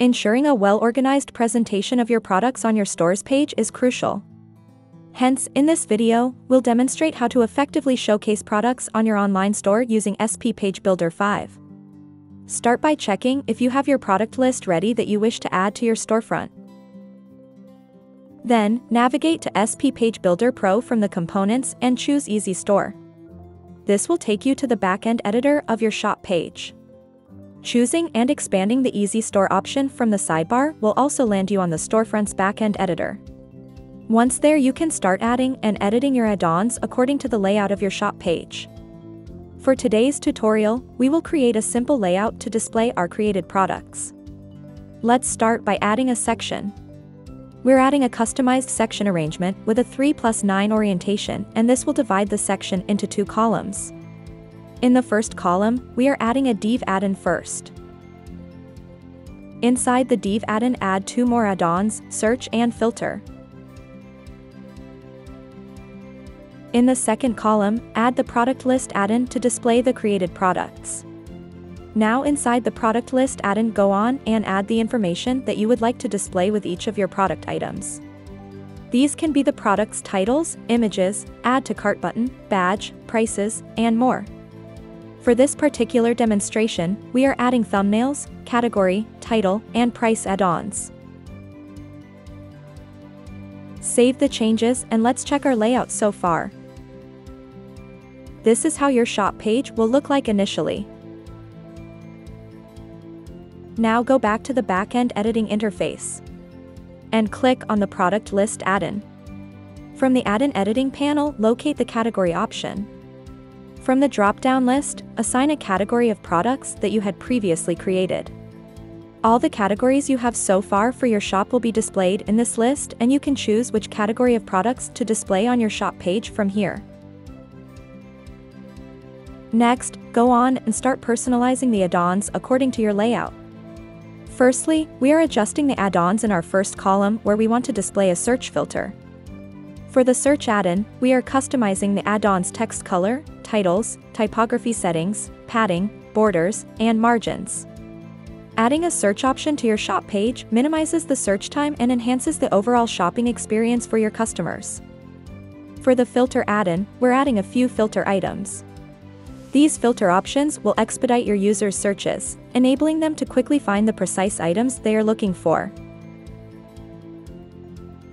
Ensuring a well-organized presentation of your products on your stores page is crucial. Hence, in this video, we'll demonstrate how to effectively showcase products on your online store using SP Page Builder 5. Start by checking if you have your product list ready that you wish to add to your storefront. Then, navigate to SP Page Builder Pro from the components and choose Easy Store. This will take you to the backend editor of your shop page. Choosing and expanding the Easy Store option from the sidebar will also land you on the storefront's backend editor. Once there you can start adding and editing your add-ons according to the layout of your shop page. For today's tutorial, we will create a simple layout to display our created products. Let's start by adding a section. We're adding a customized section arrangement with a 3 plus 9 orientation and this will divide the section into two columns. In the first column, we are adding a div add-in first. Inside the div add-in add two more add-ons, search and filter. In the second column, add the product list add-in to display the created products. Now inside the product list add-in go on and add the information that you would like to display with each of your product items. These can be the product's titles, images, add to cart button, badge, prices, and more. For this particular demonstration, we are adding thumbnails, category, title, and price add-ons. Save the changes and let's check our layout so far. This is how your shop page will look like initially. Now go back to the backend editing interface. And click on the product list add-in. From the add-in editing panel, locate the category option. From the drop-down list, assign a category of products that you had previously created. All the categories you have so far for your shop will be displayed in this list and you can choose which category of products to display on your shop page from here. Next, go on and start personalizing the add-ons according to your layout. Firstly, we are adjusting the add-ons in our first column where we want to display a search filter. For the search add-in, we are customizing the add-on's text color, titles, typography settings, padding, borders, and margins. Adding a search option to your shop page minimizes the search time and enhances the overall shopping experience for your customers. For the filter add-in, we're adding a few filter items. These filter options will expedite your users' searches, enabling them to quickly find the precise items they are looking for.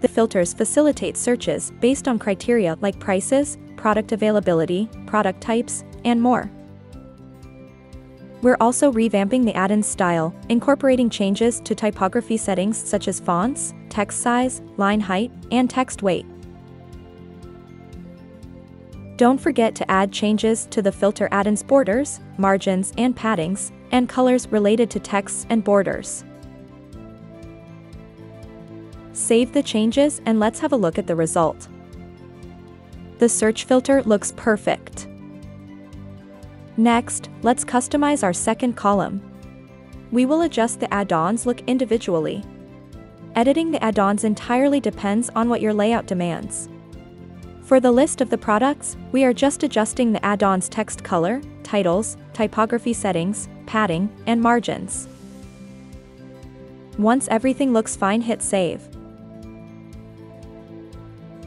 The filters facilitate searches based on criteria like prices, product availability, product types, and more. We're also revamping the add-in style, incorporating changes to typography settings such as fonts, text size, line height, and text weight. Don't forget to add changes to the filter add-ins borders, margins and paddings, and colors related to texts and borders. Save the changes and let's have a look at the result. The search filter looks perfect. Next, let's customize our second column. We will adjust the add-ons look individually. Editing the add-ons entirely depends on what your layout demands. For the list of the products, we are just adjusting the add-on's text color, titles, typography settings, padding, and margins. Once everything looks fine hit save.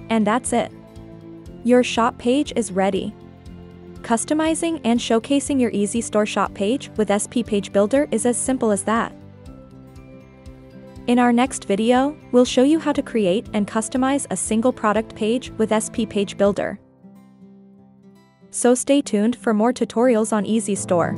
And that's it. Your shop page is ready. Customizing and showcasing your Easy Store shop page with SP Page Builder is as simple as that. In our next video, we'll show you how to create and customize a single product page with SP Page Builder. So stay tuned for more tutorials on Easy Store.